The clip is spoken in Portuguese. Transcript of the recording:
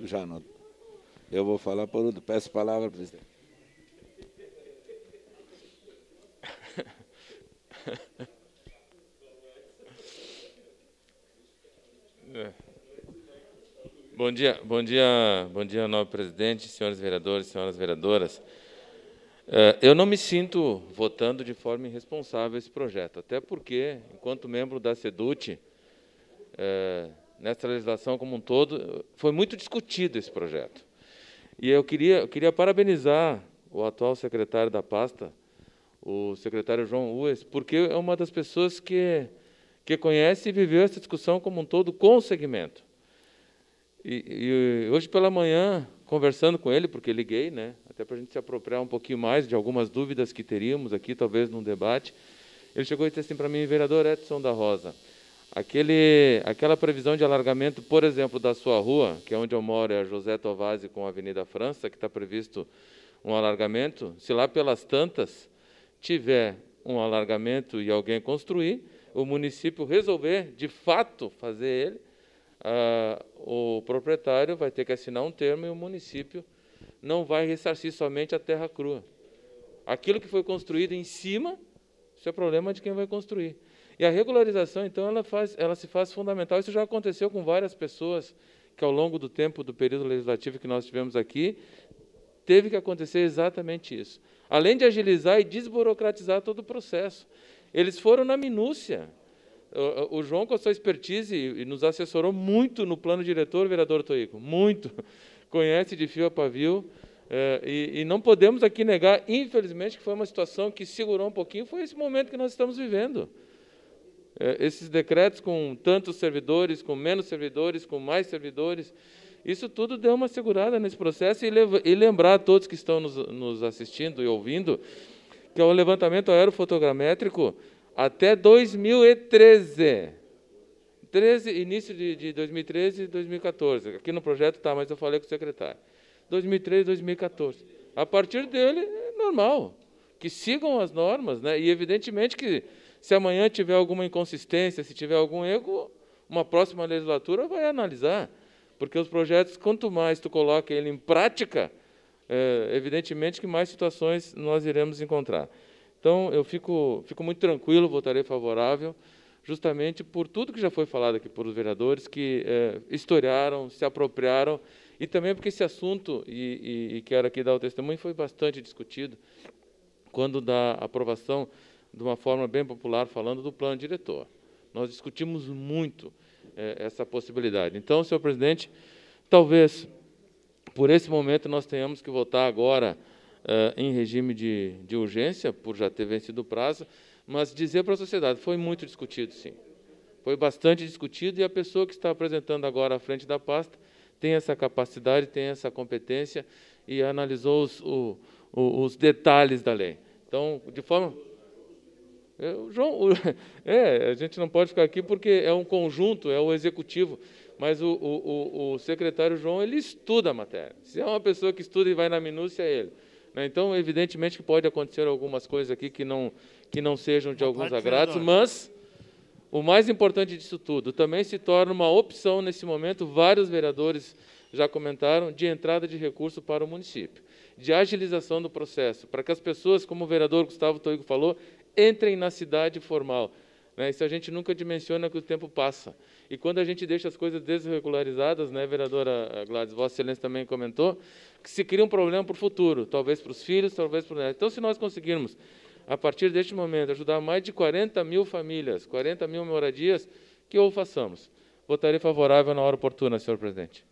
já anotou. Eu vou falar por outro. Peço palavra, presidente. Bom dia, bom dia, bom dia, nobre presidente, senhores vereadores, senhoras vereadoras. É, eu não me sinto votando de forma irresponsável esse projeto, até porque, enquanto membro da SEDUT, é, nessa legislação como um todo, foi muito discutido esse projeto. E eu queria, eu queria parabenizar o atual secretário da pasta, o secretário João Ues, porque é uma das pessoas que, que conhece e viveu essa discussão como um todo com o segmento. E, e hoje pela manhã, conversando com ele, porque liguei, né, até para a gente se apropriar um pouquinho mais de algumas dúvidas que teríamos aqui, talvez num debate, ele chegou e disse assim para mim, vereador Edson da Rosa, aquele, aquela previsão de alargamento, por exemplo, da sua rua, que é onde eu moro, é a José Tovazzi com a Avenida França, que está previsto um alargamento, se lá pelas tantas tiver um alargamento e alguém construir, o município resolver, de fato, fazer ele, ah, o proprietário vai ter que assinar um termo e o município não vai ressarcir somente a terra crua. Aquilo que foi construído em cima, isso é problema de quem vai construir. E a regularização, então, ela, faz, ela se faz fundamental. Isso já aconteceu com várias pessoas que, ao longo do tempo do período legislativo que nós tivemos aqui, teve que acontecer exatamente isso. Além de agilizar e desburocratizar todo o processo. Eles foram na minúcia. O, João, com a sua expertise, nos assessorou muito no plano diretor, vereador Toico, muito. Conhece de fio a pavio. É, e, não podemos aqui negar, infelizmente, que foi uma situação que segurou um pouquinho, foi esse momento que nós estamos vivendo. É, esses decretos com tantos servidores, com menos servidores, com mais servidores, isso tudo deu uma segurada nesse processo e, e lembrar a todos que estão nos, nos assistindo e ouvindo que é o levantamento aerofotogramétrico até 2013. 13, início de, de 2013 e 2014. Aqui no projeto está, mas eu falei com o secretário. 2013 e 2014. A partir dele, é normal. Que sigam as normas, né? E evidentemente que se amanhã tiver alguma inconsistência, se tiver algum erro, uma próxima legislatura vai analisar. Porque os projetos, quanto mais tu coloca ele em prática, é, evidentemente que mais situações nós iremos encontrar. Então, eu fico, fico muito tranquilo, votarei favorável justamente por tudo que já foi falado aqui por os vereadores, que é, historiaram, se apropriaram, e também porque esse assunto, e, e, e quero aqui dar o testemunho, foi bastante discutido quando da aprovação, de uma forma bem popular, falando do plano diretor. Nós discutimos muito é, essa possibilidade. Então, senhor presidente, talvez por esse momento nós tenhamos que votar agora é, em regime de, de urgência, por já ter vencido o prazo, mas dizer para a sociedade, foi muito discutido, sim. Foi bastante discutido e a pessoa que está apresentando agora à frente da pasta tem essa capacidade, tem essa competência e analisou os, o, os detalhes da lei. Então, de forma. É, o João, é, a gente não pode ficar aqui porque é um conjunto, é o executivo, mas o, o, o secretário João ele estuda a matéria. Se é uma pessoa que estuda e vai na minúcia, é ele. Né? Então, evidentemente que pode acontecer algumas coisas aqui que não que não sejam de alguns agrados, mas o mais importante disso tudo, também se torna uma opção nesse momento, vários vereadores já comentaram, de entrada de recurso para o município, de agilização do processo, para que as pessoas, como o vereador Gustavo Toigo falou, entrem na cidade formal. Né? Isso a gente nunca dimensiona que o tempo passa. E quando a gente deixa as coisas desregularizadas, né, vereadora Gladys, Vossa Excelência também comentou, que se cria um problema para o futuro, talvez para os filhos, talvez para os. Então, se nós conseguirmos a partir deste momento, ajudar mais de 40 mil famílias, 40 mil moradias, que o façamos. Votarei favorável na hora oportuna, senhor presidente.